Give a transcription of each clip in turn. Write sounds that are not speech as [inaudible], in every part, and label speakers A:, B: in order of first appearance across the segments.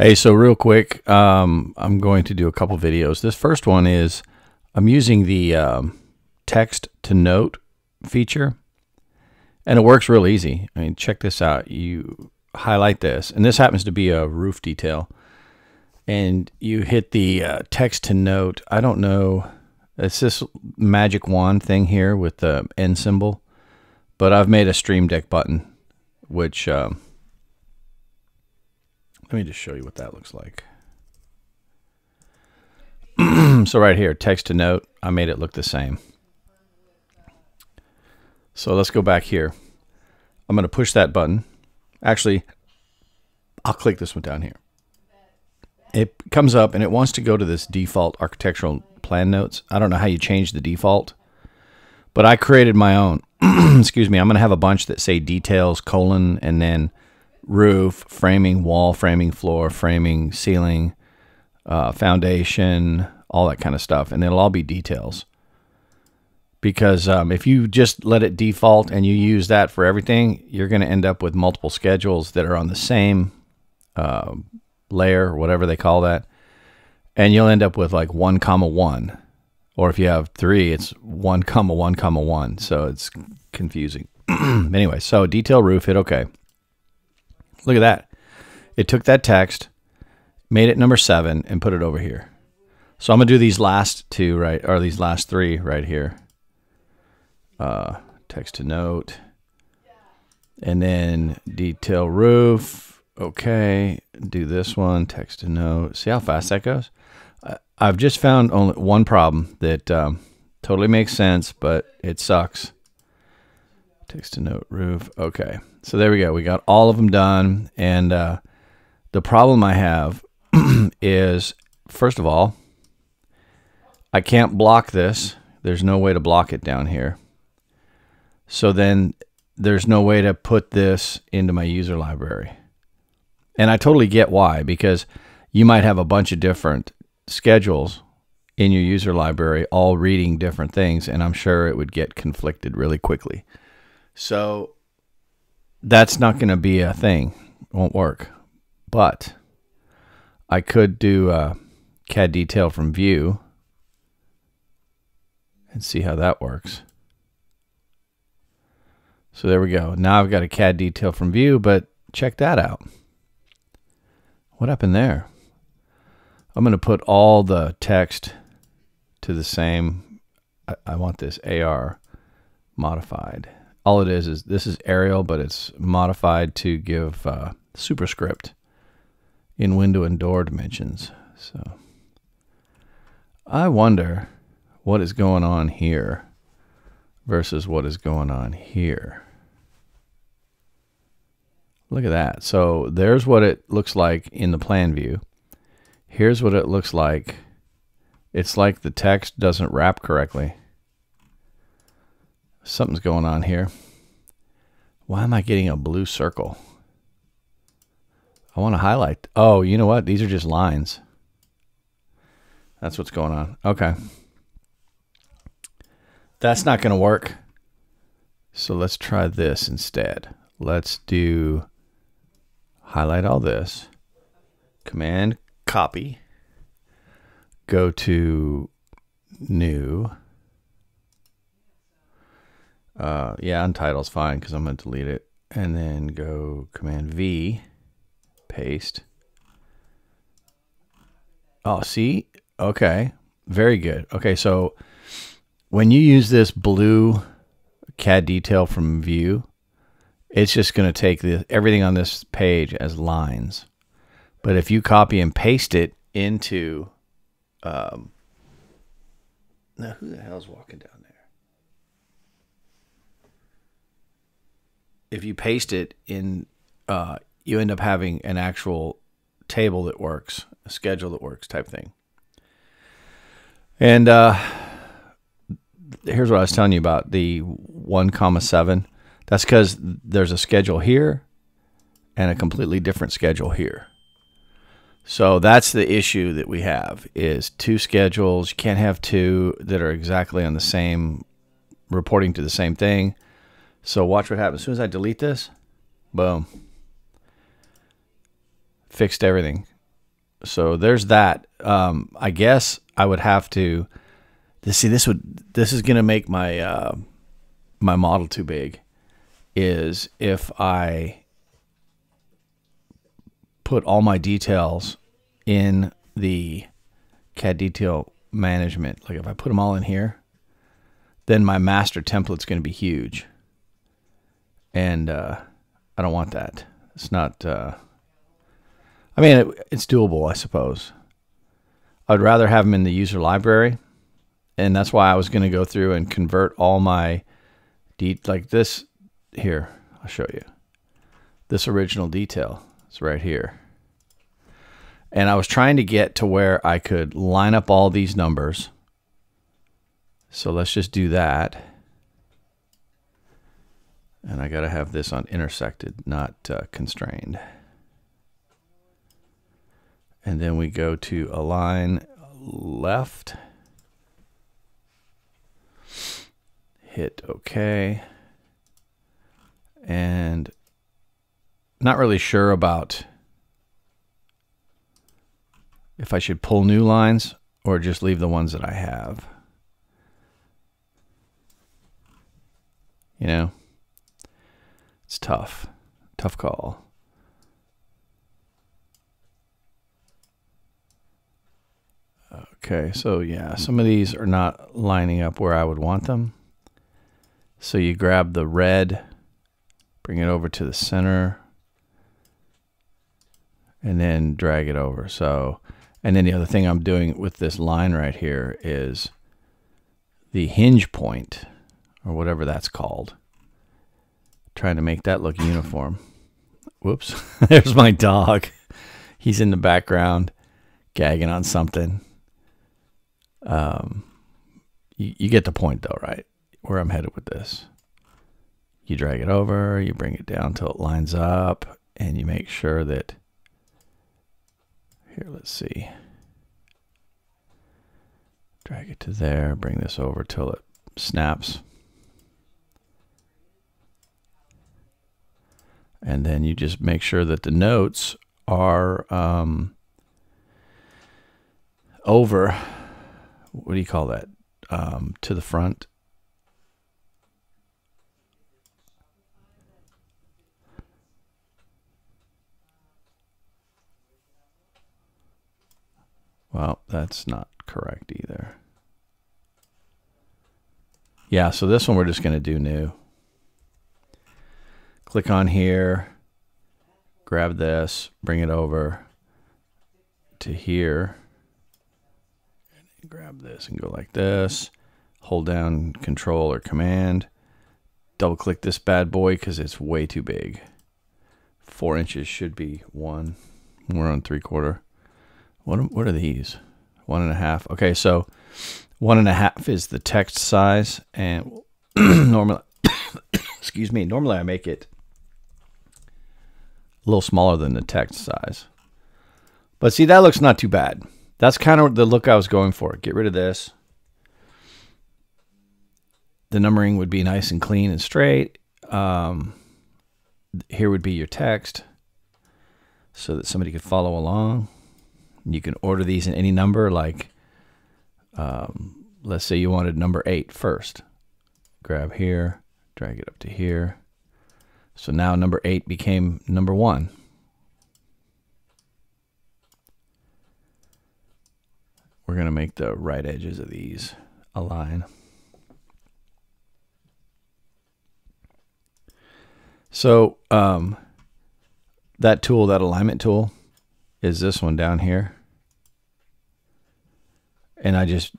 A: Hey, so real quick, um, I'm going to do a couple videos. This first one is I'm using the um, text to note feature, and it works real easy. I mean, check this out. You highlight this, and this happens to be a roof detail, and you hit the uh, text to note. I don't know. It's this magic wand thing here with the N symbol, but I've made a Stream Deck button, which. Um, let me just show you what that looks like. [clears throat] so right here, text to note, I made it look the same. So let's go back here. I'm going to push that button. Actually, I'll click this one down here. It comes up and it wants to go to this default architectural plan notes. I don't know how you change the default, but I created my own. [clears throat] Excuse me. I'm going to have a bunch that say details, colon, and then roof, framing, wall, framing, floor, framing, ceiling, uh, foundation, all that kind of stuff. And it'll all be details. Because um, if you just let it default and you use that for everything, you're going to end up with multiple schedules that are on the same uh, layer, or whatever they call that. And you'll end up with like one comma one. Or if you have three, it's one comma one comma one. So it's confusing. [clears throat] anyway, so detail roof, hit OK. Look at that. It took that text, made it number seven, and put it over here. So I'm going to do these last two, right, or these last three right here. Uh, text to note. And then detail roof. Okay. Do this one, text to note. See how fast that goes? I've just found only one problem that um, totally makes sense, but it sucks. Text to note roof. Okay. So there we go. We got all of them done. And uh, the problem I have [clears throat] is, first of all, I can't block this. There's no way to block it down here. So then there's no way to put this into my user library. And I totally get why, because you might have a bunch of different schedules in your user library all reading different things, and I'm sure it would get conflicted really quickly. So that's not going to be a thing. It won't work. But I could do a CAD detail from view and see how that works. So there we go. Now I've got a CAD detail from view, but check that out. What happened there? I'm going to put all the text to the same. I, I want this AR modified all it is is this is Arial, but it's modified to give uh, superscript in window and door dimensions. So I wonder what is going on here versus what is going on here. Look at that. So there's what it looks like in the plan view. Here's what it looks like. It's like the text doesn't wrap correctly. Something's going on here. Why am I getting a blue circle? I want to highlight. Oh, you know what? These are just lines. That's what's going on. Okay. That's not going to work. So let's try this instead. Let's do highlight all this. Command copy. Go to new uh, yeah, untitle's fine because I'm going to delete it. And then go Command V, paste. Oh, see? Okay. Very good. Okay, so when you use this blue CAD detail from view, it's just going to take the, everything on this page as lines. But if you copy and paste it into, um, now who the hell's walking down? If you paste it in, uh, you end up having an actual table that works, a schedule that works type thing. And uh, here's what I was telling you about the one comma seven. That's because there's a schedule here and a completely different schedule here. So that's the issue that we have is two schedules. You can't have two that are exactly on the same reporting to the same thing. So watch what happens. As soon as I delete this, boom. Fixed everything. So there's that. Um, I guess I would have to. To see this would this is gonna make my uh, my model too big. Is if I put all my details in the CAD detail management. Like if I put them all in here, then my master template's going to be huge. And uh, I don't want that. It's not. Uh, I mean, it, it's doable, I suppose. I'd rather have them in the user library, and that's why I was going to go through and convert all my de- like this here. I'll show you. This original detail It's right here. And I was trying to get to where I could line up all these numbers. So let's just do that. And I got to have this on intersected, not uh, constrained. And then we go to align left. Hit OK. And not really sure about if I should pull new lines or just leave the ones that I have. You know, it's tough, tough call. Okay, so yeah, some of these are not lining up where I would want them. So you grab the red, bring it over to the center, and then drag it over. So and then the other thing I'm doing with this line right here is the hinge point, or whatever that's called. Trying to make that look uniform. Whoops. [laughs] There's my dog. He's in the background gagging on something. Um, you, you get the point though, right? Where I'm headed with this. You drag it over, you bring it down till it lines up, and you make sure that here, let's see. Drag it to there, bring this over till it snaps. And then you just make sure that the notes are um, over, what do you call that? Um, to the front Well, that's not correct either. Yeah, so this one we're just going to do new. Click on here, grab this, bring it over to here. Grab this and go like this. Hold down control or command. Double click this bad boy because it's way too big. Four inches should be one. We're on three quarter. What, what are these? One and a half. Okay, so one and a half is the text size, and [coughs] normally, [coughs] excuse me, normally I make it a little smaller than the text size. But see, that looks not too bad. That's kind of the look I was going for. Get rid of this. The numbering would be nice and clean and straight. Um, here would be your text so that somebody could follow along. You can order these in any number, like um, let's say you wanted number eight first. Grab here, drag it up to here. So now number eight became number one. We're going to make the right edges of these align. So um, that tool, that alignment tool, is this one down here. And I just,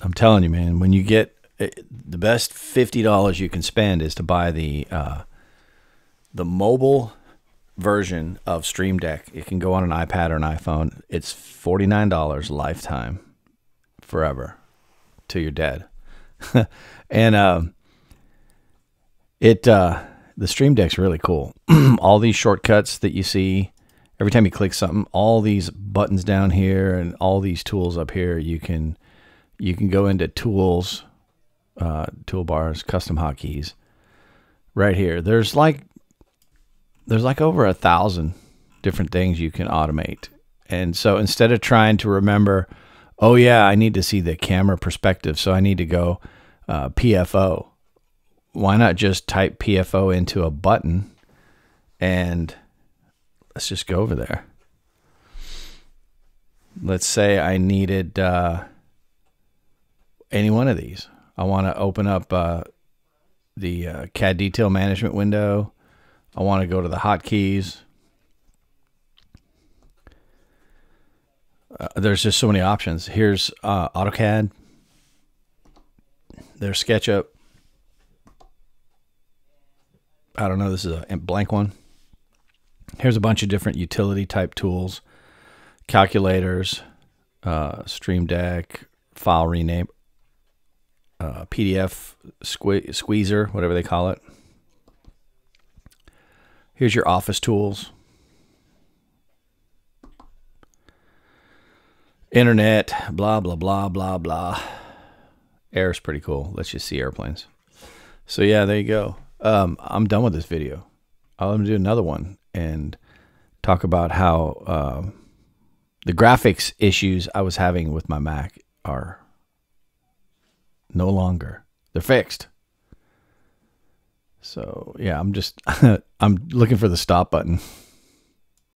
A: I'm telling you, man, when you get eh, the best fifty dollars you can spend is to buy the uh, the mobile version of Stream Deck. It can go on an iPad or an iPhone. It's forty nine dollars lifetime, forever, till you're dead. [laughs] and um, it uh, the Stream Deck's really cool. [clears throat] All these shortcuts that you see every time you click something, all these buttons down here and all these tools up here, you can you can go into tools, uh, toolbars, custom hotkeys. Right here, there's like there's like over a thousand different things you can automate, And so instead of trying to remember, oh, yeah, I need to see the camera perspective, so I need to go uh, PFO, why not just type PFO into a button and let's just go over there. Let's say I needed uh, any one of these. I want to open up uh, the uh, CAD detail management window. I want to go to the hotkeys. Uh, there's just so many options. Here's uh, AutoCAD. There's SketchUp. I don't know. This is a blank one. Here's a bunch of different utility type tools, calculators, uh, Stream Deck, file rename, uh, PDF sque- squeezer, whatever they call it. Here's your office tools. Internet, blah, blah, blah, blah, blah. Air is pretty cool. Let's just see airplanes. So, yeah, there you go. Um, I'm done with this video. I'm to do another one and talk about how um, the graphics issues I was having with my Mac are no longer. They're fixed. So, yeah, I'm just [laughs] I'm looking for the stop button.